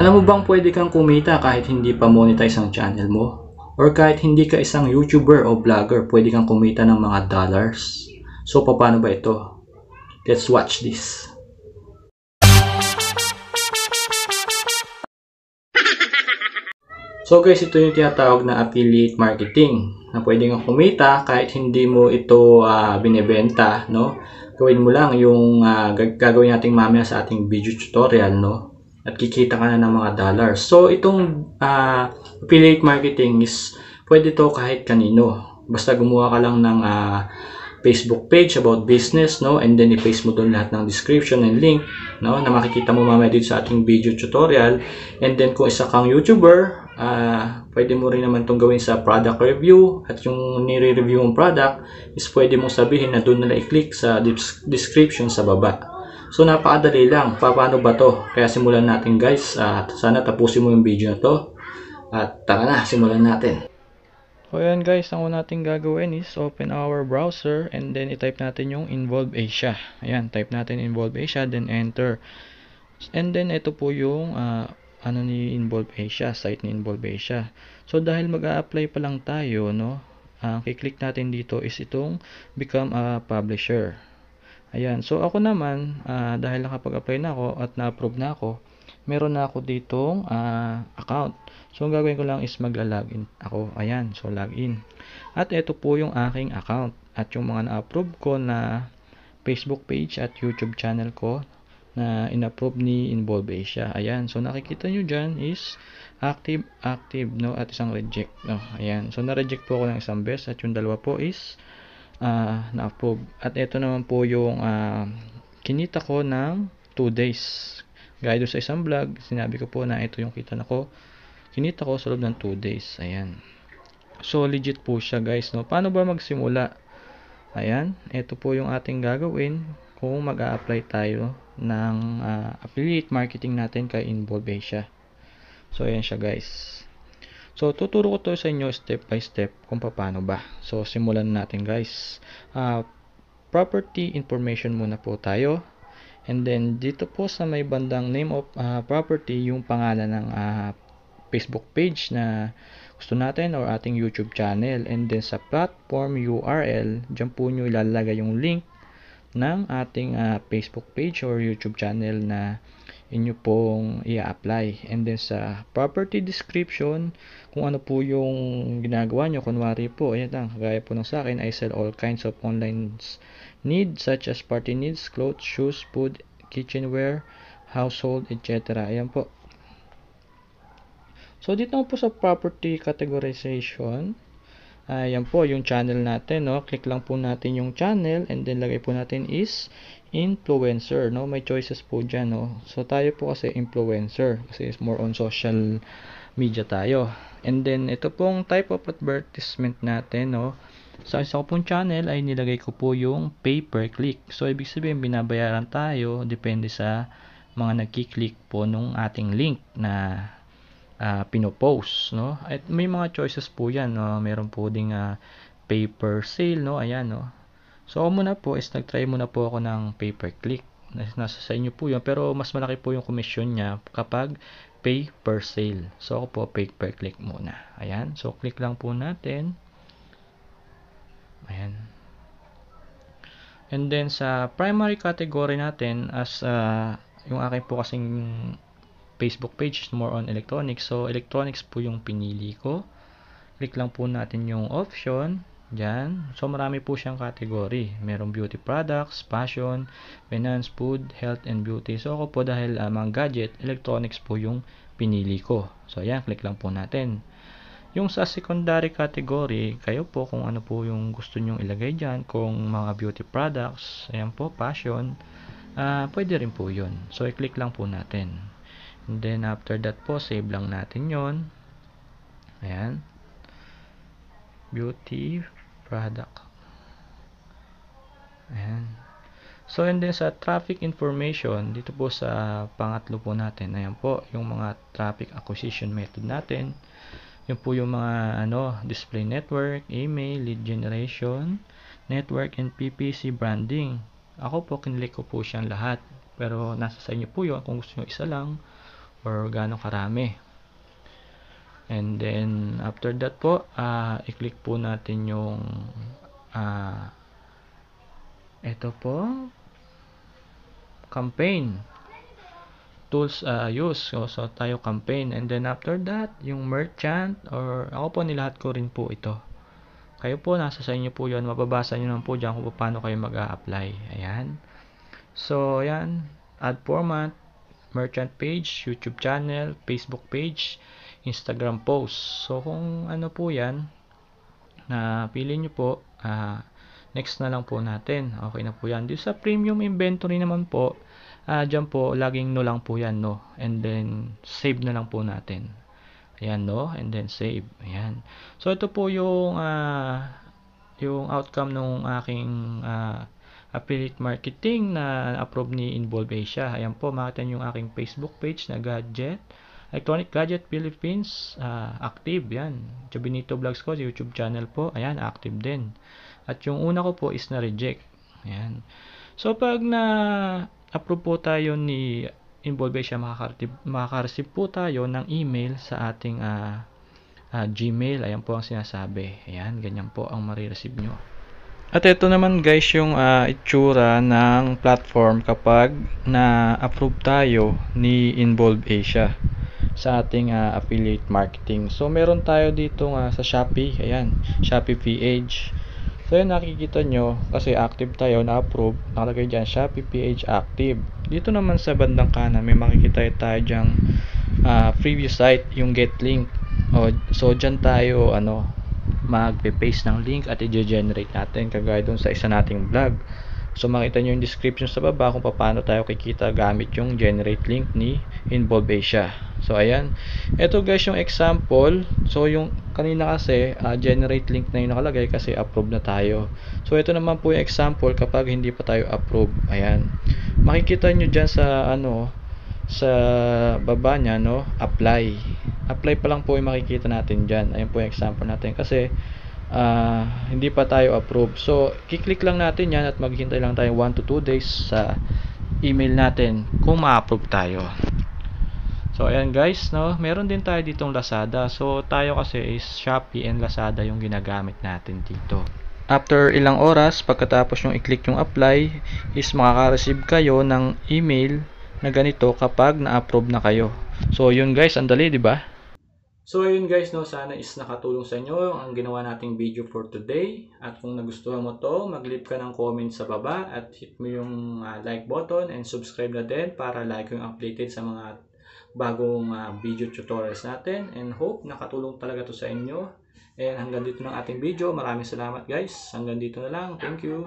Alam mo bang pwede kang kumita kahit hindi pa monetize ang channel mo? Or kahit hindi ka isang YouTuber o vlogger, pwede kang kumita ng mga dollars. So, paano ba ito? Let's watch this. So guys, ito yung tinatawag na affiliate marketing na pwede kang kumita kahit hindi mo ito uh, binebenta, no? Gawin mo lang yung uh, gagawin nating mamaya sa ating video tutorial, no? At kikita ka na ng mga dollars. So itong uh, affiliate marketing is pwede to kahit kanino. Basta gumawa ka lang ng uh, Facebook page about business, no? And then i-paste mo doon lahat ng description and link, no? Na makikita mo mamaya dito sa ating video tutorial. And then kung isa kang YouTuber, uh, pwede mo rin naman itong gawin sa product review at yung nire-review mong product is pwede mong sabihin na doon nila i-click sa description sa baba. So napakadali lang. Paano ba to? Kaya simulan natin guys. At sana tapusin mo yung video na to. At tara na, simulan natin. So ayan guys, ang una natin gagawin is open our browser and then i-type natin yung Involve Asia. Ayan, type natin Involve Asia, then enter. And then ito po yung uh, ano ni Involve Asia, site ni Involve Asia. So dahil mag-a-apply pa lang tayo, no, ang uh, kiklik natin dito is itong become a publisher. Ayan, so ako naman, uh, dahil nakapag-apply na ako at na-approve na ako, meron na ako ditong uh, account. So ang gagawin ko lang is magla-login ako. Ayan, so login. At ito po yung aking account at yung mga na-approve ko na Facebook page at YouTube channel ko na inapprove ni Involve Asia. Ayan. So, nakikita nyo dyan is active, active, no? At isang reject. No? Ayan. So, na-reject po ako ng isang beses at yung dalawa po is uh, na-approve. At ito naman po yung uh, kinita ko ng 2 days. Gaya sa isang vlog, sinabi ko po na ito yung kita na ko. Kinita ko sa loob ng 2 days. Ayan. So, legit po siya guys. No? Paano ba magsimula? Ayan. Ito po yung ating gagawin kung mag-a-apply tayo ng uh, affiliate marketing natin kay Involve Asia. So, ayan siya guys. So, tuturo ko to sa inyo step by step kung paano ba. So, simulan natin guys. Uh, property information muna po tayo. And then, dito po sa may bandang name of uh, property, yung pangalan ng uh, Facebook page na gusto natin or ating YouTube channel. And then, sa platform URL, dyan po nyo ilalagay yung link ng ating uh, Facebook page or YouTube channel na inyo pong i-apply. And then sa property description, kung ano po yung ginagawa nyo, kunwari po, ayan lang, kagaya po ng sa akin, I sell all kinds of online needs such as party needs, clothes, shoes, food, kitchenware, household, etc. Ayan po. So, dito po sa property categorization, Ayan po, yung channel natin, no? Click lang po natin yung channel and then lagay po natin is influencer, no? May choices po dyan, no? So, tayo po kasi influencer kasi is more on social media tayo. And then, ito pong type of advertisement natin, no? Sa isa ko pong channel ay nilagay ko po yung pay per click. So, ibig sabihin, binabayaran tayo depende sa mga nagki-click po nung ating link na uh, pinopost, no? At may mga choices po 'yan, no? Meron po ding uh, pay per sale, no? Ayan, no? So, muna po is nag-try muna po ako ng pay per click. Nasa sa inyo po 'yun, pero mas malaki po yung commission niya kapag pay per sale. So, ako po pay per click muna. Ayan. So, click lang po natin. Ayan. And then sa primary category natin as uh, yung akin po kasing Facebook page more on electronics. So, electronics po yung pinili ko. Click lang po natin yung option. Diyan. So, marami po siyang category. Merong beauty products, fashion, finance, food, health, and beauty. So, ako po dahil uh, mga gadget, electronics po yung pinili ko. So, ayan. Click lang po natin. Yung sa secondary category, kayo po kung ano po yung gusto nyong ilagay dyan. Kung mga beauty products, ayan po, fashion, uh, pwede rin po yun. So, i-click lang po natin. And then, after that po, save lang natin yon Ayan. Beauty product. Ayan. So, and then sa traffic information, dito po sa pangatlo po natin, ayan po, yung mga traffic acquisition method natin. Yung po yung mga ano, display network, email, lead generation, network, and PPC branding. Ako po, kinlik ko po siyang lahat. Pero nasa sa inyo po yun kung gusto nyo isa lang or gaano karami. And then after that po, uh, i-click po natin yung uh, ito po campaign tools uh, use. So, so, tayo campaign. And then after that, yung merchant or ako po nilahat ko rin po ito. Kayo po, nasa sa inyo po yun. Mababasa nyo naman po dyan kung paano kayo mag-a-apply. Ayan. So, ayan. Add format, merchant page, YouTube channel, Facebook page, Instagram post. So, kung ano po yan, na pili nyo po, uh, next na lang po natin. Okay na po yan. Dito sa premium inventory naman po, uh, dyan po, laging no lang po yan, no. And then, save na lang po natin. Ayan, no. And then, save. Ayan. So, ito po yung, uh, yung outcome ng aking uh, affiliate marketing na approve ni Involve Asia. Ayan po, makita nyo yung aking Facebook page na gadget. Electronic Gadget Philippines, uh, active yan. Jobinito Vlogs ko, YouTube channel po, ayan, active din. At yung una ko po is na-reject. Ayan. So, pag na approve po tayo ni Involve siya makaka-receive po tayo ng email sa ating uh, uh, Gmail. Ayan po ang sinasabi. Ayan, ganyan po ang marireceive nyo. At ito naman guys yung uh, itsura ng platform kapag na-approve tayo ni Involve Asia sa ating uh, affiliate marketing. So meron tayo dito uh, sa Shopee, ayan, Shopee PH. So yun nakikita nyo kasi active tayo na approve nakalagay dyan Shopee PH active dito naman sa bandang kanan may makikita tayo dyan uh, preview site yung get link o, so dyan tayo ano magpe-paste ng link at i-generate natin kagaya dun sa isa nating vlog So makita nyo yung description sa baba kung paano tayo kikita gamit yung generate link ni Involve Asia. So ayan. Ito guys yung example. So yung kanina kasi uh, generate link na yung nakalagay kasi approve na tayo. So ito naman po yung example kapag hindi pa tayo approve. Ayan. Makikita nyo dyan sa ano sa baba niya no apply apply pa lang po yung makikita natin dyan ayun po yung example natin kasi uh, hindi pa tayo approve. So, kiklik lang natin yan at maghintay lang tayo 1 to 2 days sa email natin kung ma-approve tayo. So, ayan guys, no? Meron din tayo ditong Lazada. So, tayo kasi is Shopee and Lazada yung ginagamit natin dito. After ilang oras, pagkatapos yung i-click yung apply, is makaka-receive kayo ng email na ganito kapag na-approve na kayo. So, yun guys, andali, di ba? So ayun guys, no, sana is nakatulong sa inyo ang ginawa nating video for today. At kung nagustuhan mo to, mag-leave ka ng comment sa baba at hit mo yung uh, like button and subscribe na din para like yung updated sa mga bagong uh, video tutorials natin. And hope nakatulong talaga to sa inyo. And hanggang dito ng ating video. Maraming salamat guys. Hanggang dito na lang. Thank you.